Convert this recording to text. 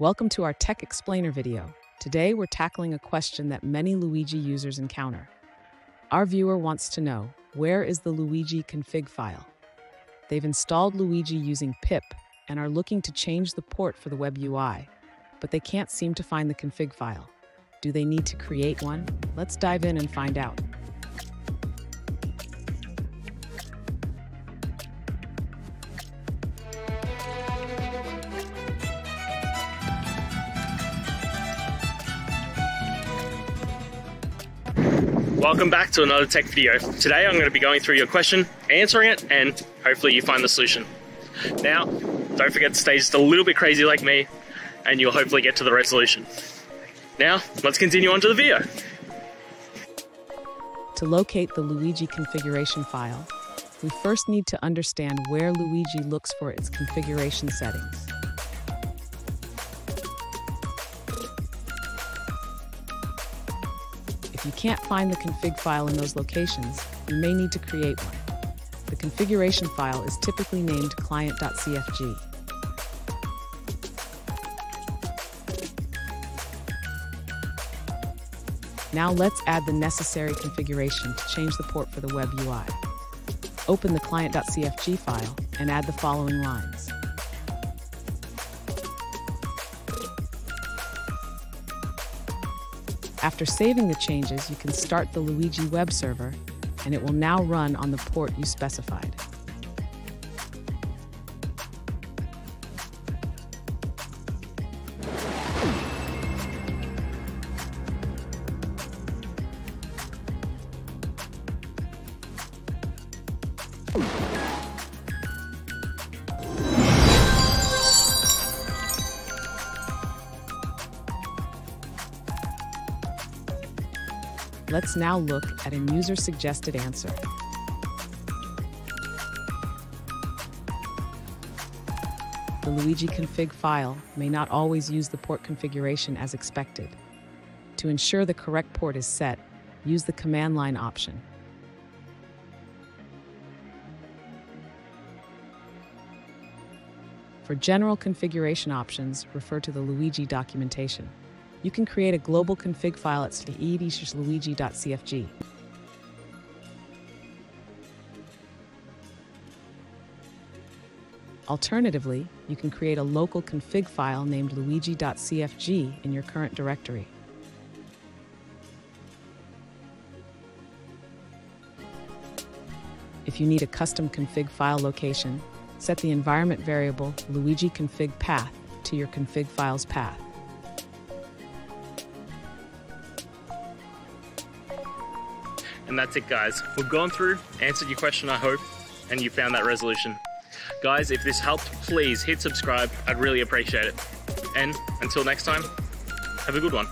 Welcome to our Tech Explainer video. Today we're tackling a question that many Luigi users encounter. Our viewer wants to know, where is the Luigi config file? They've installed Luigi using pip and are looking to change the port for the web UI, but they can't seem to find the config file. Do they need to create one? Let's dive in and find out. Welcome back to another tech video. Today I'm going to be going through your question, answering it, and hopefully you find the solution. Now, don't forget to stay just a little bit crazy like me, and you'll hopefully get to the resolution. Now, let's continue on to the video. To locate the Luigi configuration file, we first need to understand where Luigi looks for its configuration settings. If you can't find the config file in those locations, you may need to create one. The configuration file is typically named client.cfg. Now let's add the necessary configuration to change the port for the web UI. Open the client.cfg file and add the following lines. After saving the changes, you can start the Luigi web server and it will now run on the port you specified. Let's now look at a user-suggested answer. The Luigi config file may not always use the port configuration as expected. To ensure the correct port is set, use the command line option. For general configuration options, refer to the Luigi documentation you can create a global config file at luigi.cfg. Alternatively, you can create a local config file named luigi.cfg in your current directory. If you need a custom config file location, set the environment variable luigi config path to your config file's path. And that's it, guys. We've gone through, answered your question, I hope, and you found that resolution. Guys, if this helped, please hit subscribe. I'd really appreciate it. And until next time, have a good one.